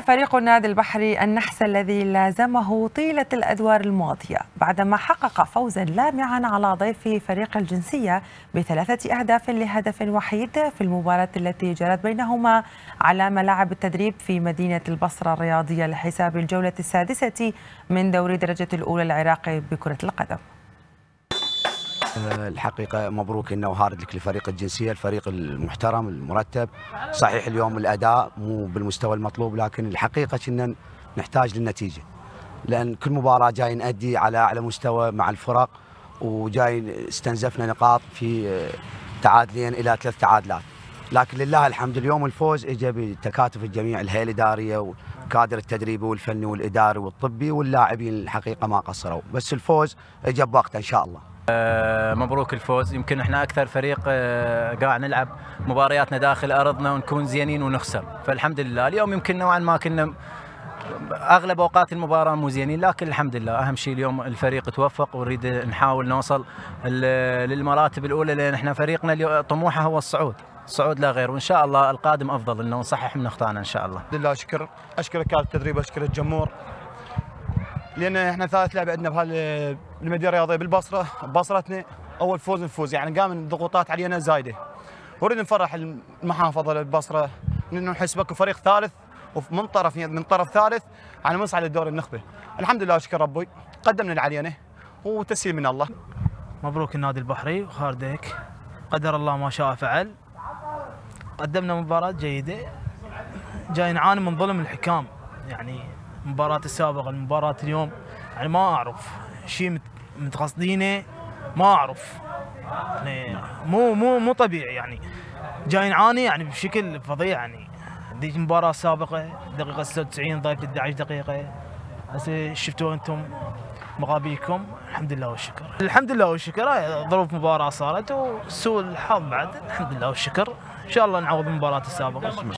فريق النادي البحري النحس الذي لازمه طيلة الأدوار الماضية بعدما حقق فوزا لامعا على ضيف فريق الجنسية بثلاثة أهداف لهدف وحيد في المباراة التي جرت بينهما على ملاعب التدريب في مدينة البصرة الرياضية لحساب الجولة السادسة من دوري درجة الأولى العراقي بكرة القدم. الحقيقة مبروك إنه هارد لك لفريق الجنسية الفريق المحترم المرتب. صحيح اليوم الأداء مو بالمستوى المطلوب لكن الحقيقة كنا نحتاج للنتيجة. لأن كل مباراة جاي نأدي على أعلى مستوى مع الفرق وجاي استنزفنا نقاط في تعادلين إلى ثلاث تعادلات. لكن لله الحمد اليوم الفوز اجى بتكاتف الجميع الهيئة الإدارية والكادر التدريبي والفني والإداري والطبي واللاعبين الحقيقة ما قصروا. بس الفوز اجى بوقته إن شاء الله. آه، مبروك الفوز. يمكن إحنا أكثر فريق آه، قاعد نلعب مبارياتنا داخل أرضنا ونكون زينين ونخسر. فالحمد لله. اليوم يمكن نوعا ما كنا أغلب أوقات المباراة مو زينين لكن الحمد لله. أهم شيء اليوم الفريق توفق ونريد نحاول نوصل للمراتب الأولى لأن إحنا فريقنا طموحه هو الصعود. الصعود لا غير وإن شاء الله القادم أفضل إنه نصحح من أخطائنا إن شاء الله. الحمد لله اشكر أشكر كادر التدريب أشكر الجمهور. لأن إحنا ثالث لعبه عندنا بالمدينة الرياضية بالبصرة. ببصرتنا أول فوز نفوز يعني قام الضغوطات علينا زايدة. ونريد نفرح المحافظة البصره انه نحس بكم فريق ثالث ومن طرف من طرف ثالث على مصعد الدور النخبة. الحمد لله أشكر ربي. قدمنا اللي علينا وتسليم من الله. مبروك النادي البحري وخارديك قدر الله ما شاء فعل. قدمنا مباراة جيدة. جاي نعاني من ظلم الحكام. يعني المباراة السابقة المباراة اليوم. يعني ما أعرف شيء متقصدينه ما أعرف. يعني مو مو مو طبيعي يعني. جاي نعاني يعني بشكل فظيع يعني. دي مباراة سابقة دقيقة 96 ضايف 11 دقيقة. هسه شفتوا أنتم مقابيكم الحمد لله والشكر. الحمد لله والشكر. ظروف مباراة صارت وسوء الحظ بعد. الحمد لله والشكر. إن شاء الله نعوض المباراة السابقة.